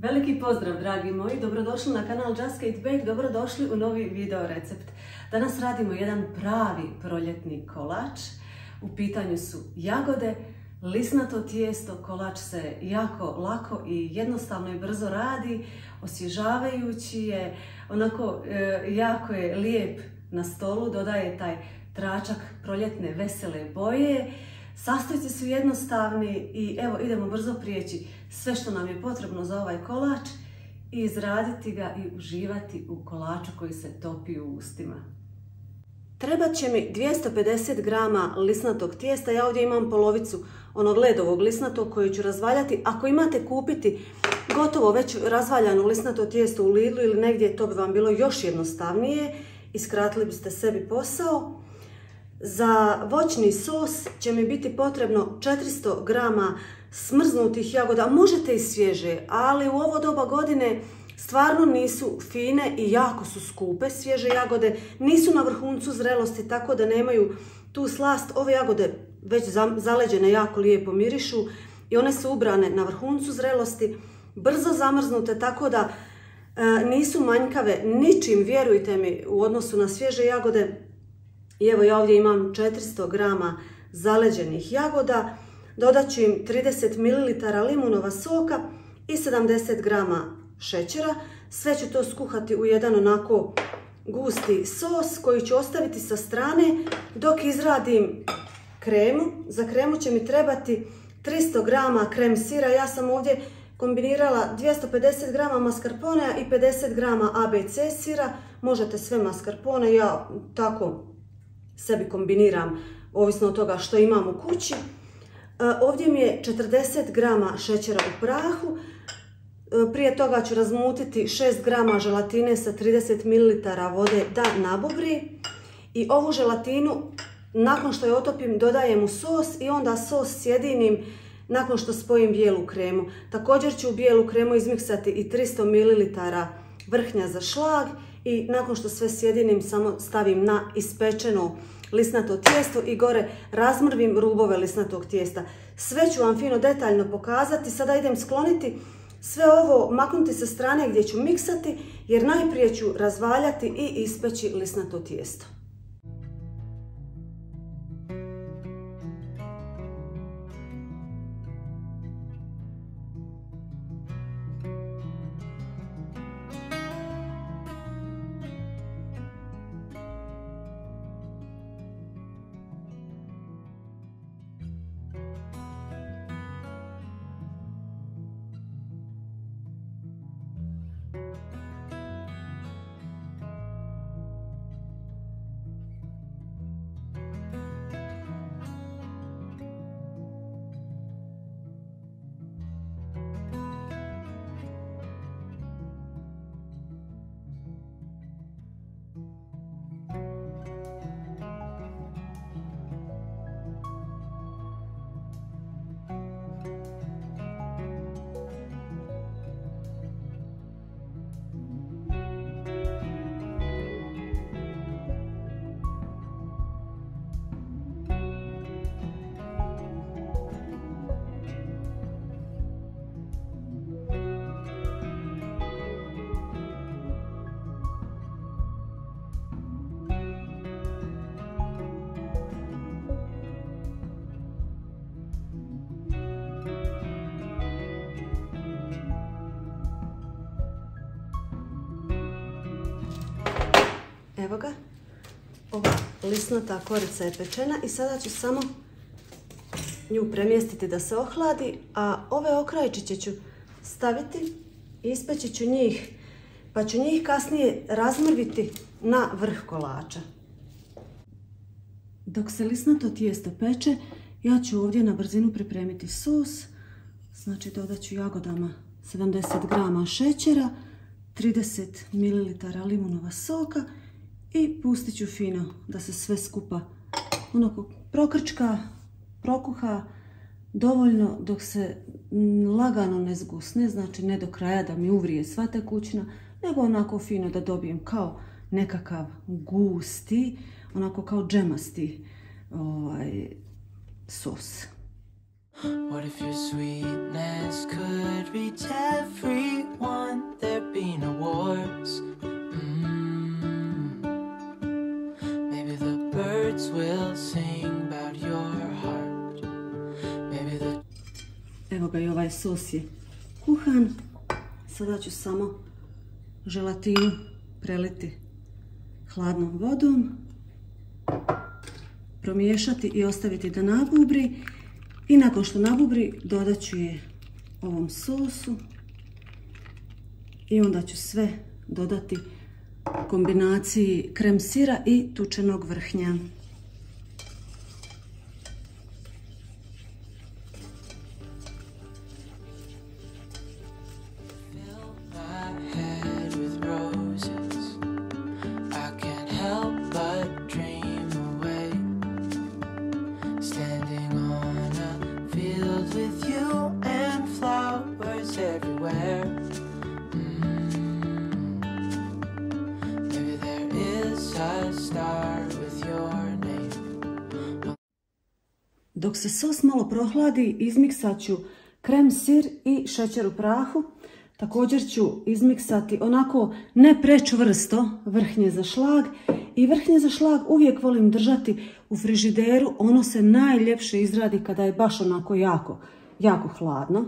Veliki pozdrav dragi moji, dobrodošli na kanal Just Kate Bake, dobrodošli u novi video recept. Danas radimo jedan pravi proljetni kolač. U pitanju su jagode, lisnato tijesto, kolač se jako lako i jednostavno i brzo radi, osvježavajući je, onako e, jako je lijep na stolu, dodaje taj tračak proljetne vesele boje. Sastojci su jednostavni i evo idemo brzo prijeći sve što nam je potrebno za ovaj kolač i izraditi ga i uživati u kolaču koji se topi u ustima. Trebat će mi 250 grama lisnatog tijesta, ja ovdje imam polovicu onog ledovog lisnatog koji ću razvaljati. Ako imate kupiti gotovo već razvaljano lisnato tijesto u Lidlu ili negdje, to bi vam bilo još jednostavnije i skratili biste sebi posao. Za voćni sos će mi biti potrebno 400 grama smrznutih jagoda. Možete i svježe, ali u ovo doba godine stvarno nisu fine i jako su skupe svježe jagode. Nisu na vrhuncu zrelosti, tako da nemaju tu slast. Ove jagode već zaleđene jako lijepo mirišu i one su ubrane na vrhuncu zrelosti. Brzo zamrznute, tako da e, nisu manjkave ničim, vjerujte mi, u odnosu na svježe jagode. I evo ja ovdje imam 400 grama zaleđenih jagoda. Dodat ću im 30 ml limunova soka i 70 grama šećera. Sve ću to skuhati u jedan onako gusti sos koji ću ostaviti sa strane dok izradim kremu. Za kremu će mi trebati 300 grama krem sira. Ja sam ovdje kombinirala 250 grama mascarpone i 50 grama ABC sira. Možete sve mascarpone, ja tako sebi kombiniram ovisno od toga što imam u kući. E, ovdje mi je 40 grama šećera u prahu. E, prije toga ću razmutiti 6 grama želatine sa 30 ml vode da nabubri. I ovu želatinu nakon što je otopim dodajem u sos i onda sos sjedinim nakon što spojim bijelu kremu. Također ću u bijelu kremu izmiksati i 300 ml vrhnja za šlag i nakon što sve sjedinim samo stavim na ispečeno lisnato tijesto i gore razmrvim rubove lisnatog tijesta. Sve ću vam fino detaljno pokazati. Sada idem skloniti sve ovo, maknuti sa strane gdje ću miksati jer najprije ću razvaljati i ispeći lisnato tijesto. Evo ga. Ova lisnata korica je pečena i sada ću samo nju premjestiti da se ohladi, a ove okrajčiće ću staviti, ispeći ću njih, pa ću njih kasnije razmrviti na vrh kolača. Dok se lisnato tijesto peče, ja ću ovdje na brzinu pripremiti sos. Znači dodat ću jagodama 70 grama šećera, 30 ml limunova soka i pustit ću fino da se sve skupa onako prokrčka, prokuha dovoljno dok se lagano ne zgusne, znači ne do kraja da mi uvrije sva tekućina, nego onako fino da dobijem kao nekakav gusti, onako kao džemasti ovaj, sos. What if your sweetness could reach everyone? There'd be no wars. Birds will about your heart. Maybe the Evo ga i ovaj sos je kuhan. Sada ću samo želatinu preliti hladnom vodom. Promiješati i ostaviti da nabubri. I nakon što nabubri dodat ću je ovom sosu. I onda ću sve dodati kombinaciji krem sira i tučenog vrhnja. Dok se sos malo prohladi, izmiksat ću krem sir i šećer u prahu. Također ću izmiksati onako ne prečvrsto vrhnje za šlag. I vrhnje za šlag uvijek volim držati u frižideru. Ono se najljepše izradi kada je baš onako jako, jako hladno.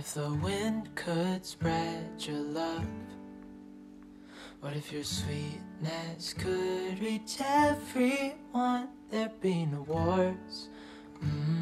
If the wind could spread your love? What if your sweetness could reach everyone? There'd be no wars. Mm.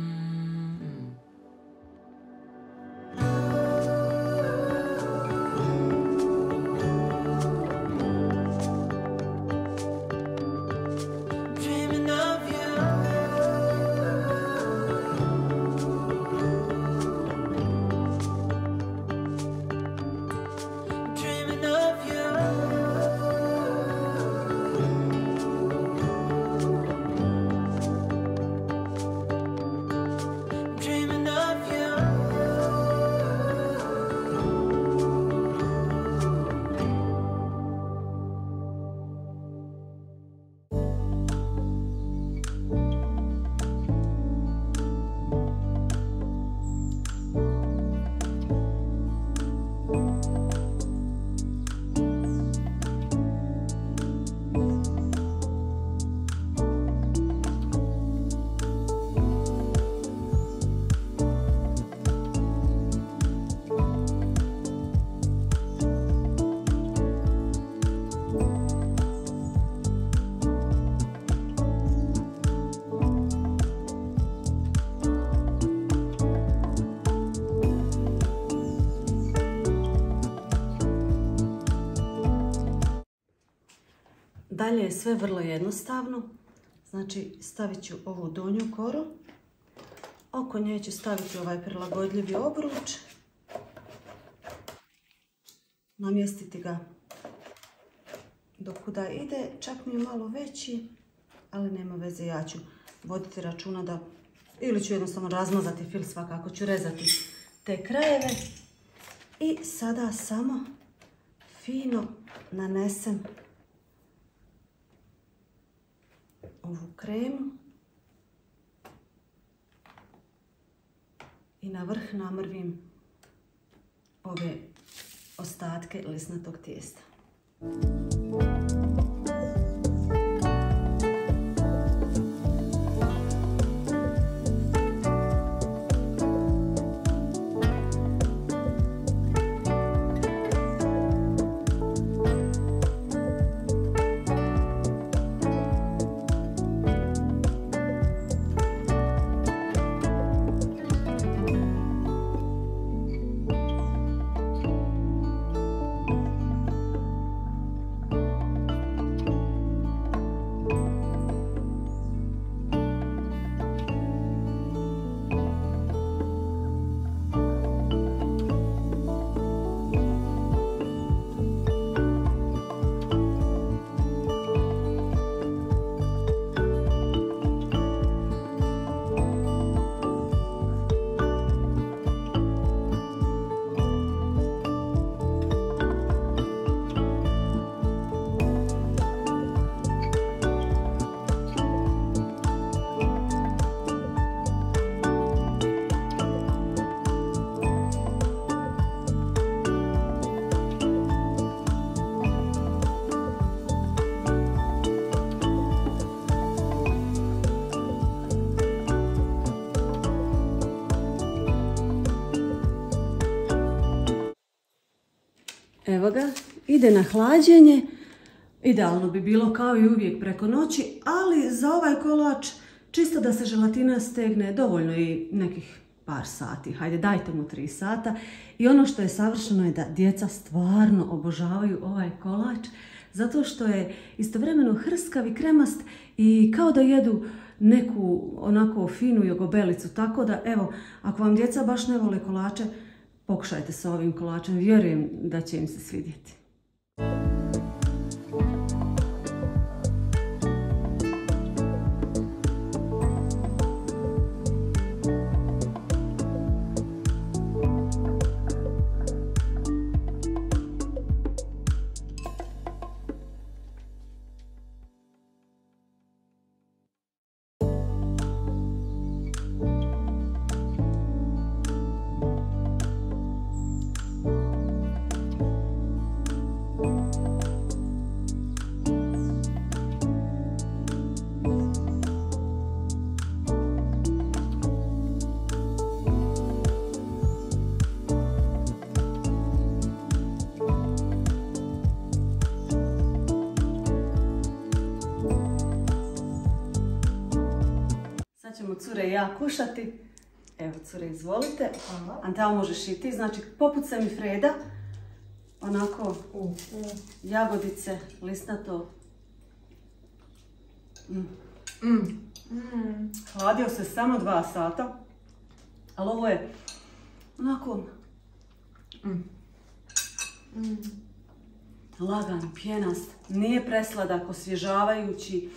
Dalje je sve vrlo jednostavno. Znači stavit ću ovu donju koru. Oko nje ću staviti ovaj prilagodljivi obruč. Namjestiti ga do kuda ide. Čak mi je malo veći, ali nema veze. Ja ću voditi računa da... Ili ću jednostavno razmazati fil svakako ću rezati te krajeve. I sada samo fino nanesem ovu kremu i na vrh namrvim ove ostatke lisnatog tijesta. Evo ga, ide na hlađenje. Idealno bi bilo kao i uvijek preko noći, ali za ovaj kolač čisto da se želatina stegne dovoljno i nekih par sati. Hajde, dajte mu tri sata. I ono što je savršeno je da djeca stvarno obožavaju ovaj kolač, zato što je istovremeno hrskav i kremast i kao da jedu neku onako finu jogobelicu. Tako da, evo, ako vam djeca baš ne vole kolače, pokušajte sa ovim kolačem. Vjerujem da će im se svidjeti. Ćemo cure i ja kušati. Evo cure, izvolite. Anteo možeš i ti. Znači, poput semifreda. Onako, jagodice, lisnato. Mm. Hladio se samo dva sata. Ali ovo je onako... Lagan, pjenast, nije presladak, osvježavajući,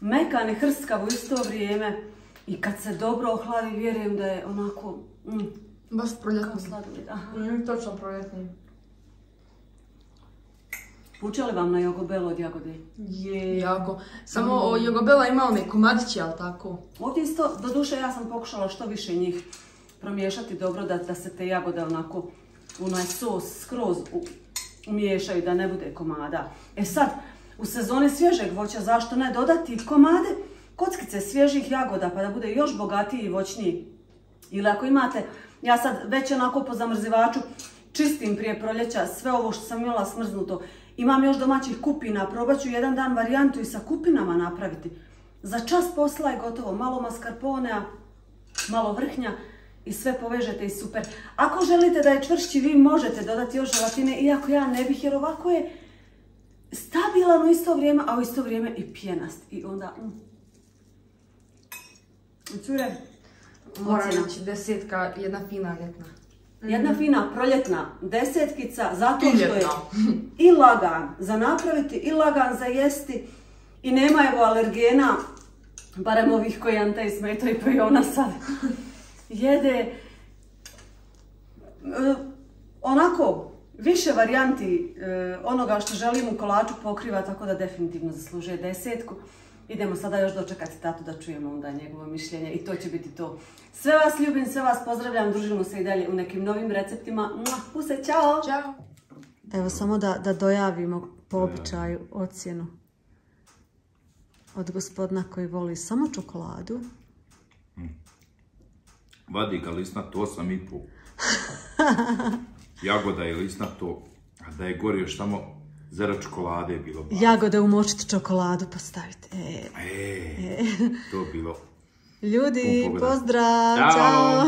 mekan i hrskav u isto vrijeme i kad se dobro ohladi vjerujem da je onako mm, Baš kao proljetni. Mm, točno proljetni. Vuče li vam na jogobelo od jagode? Je. Jako. Samo o, Jogobela ima one komadiće, ali tako? Ovdje isto, do duše ja sam pokušala što više njih promiješati dobro da, da se te jagode onako u onaj sos skroz umiješaju da ne bude komada. E sad, u sezoni svježeg voća zašto ne dodati komade kockice svježih jagoda pa da bude još bogatiji i voćniji. Ili ako imate, ja sad već onako po zamrzivaču čistim prije proljeća sve ovo što sam imala smrznuto. Imam još domaćih kupina, probat ću jedan dan varijantu i sa kupinama napraviti. Za čas posla je gotovo, malo mascarponea, malo vrhnja i sve povežete i super. Ako želite da je čvršći, vi možete dodati još želatine, iako ja ne bih, jer ovako je stabilan u isto vrijeme, a u isto vrijeme i pjenast. I onda... Mm. Cure, Moram reći, desetka, jedna fina ljetna. Jedna fina proljetna desetkica, zato I što je i lagan za napraviti, i lagan za jesti, i nema evo alergena, barem ovih koji Ante smetaju pa i ona sad jede. E, onako, više varijanti e, onoga što želim u kolaču pokriva, tako da definitivno zaslužuje desetku. Idemo sada još dočekati tatu da čujemo onda njegovo mišljenje i to će biti to. Sve vas ljubim, sve vas pozdravljam, družimo se i dalje u nekim novim receptima. Puse, čao! Ćao! Evo samo da, da dojavimo po običaju ocjenu od gospodina koji voli samo čokoladu. Vadi ga lisnato 8,5. Jagoda je lisnato, a da je gore još tamo zera čokolade je bilo. ba- Jagode umočiti čokoladu postaviti. E, E, to je bilo. ljudi, pozdrav, čao.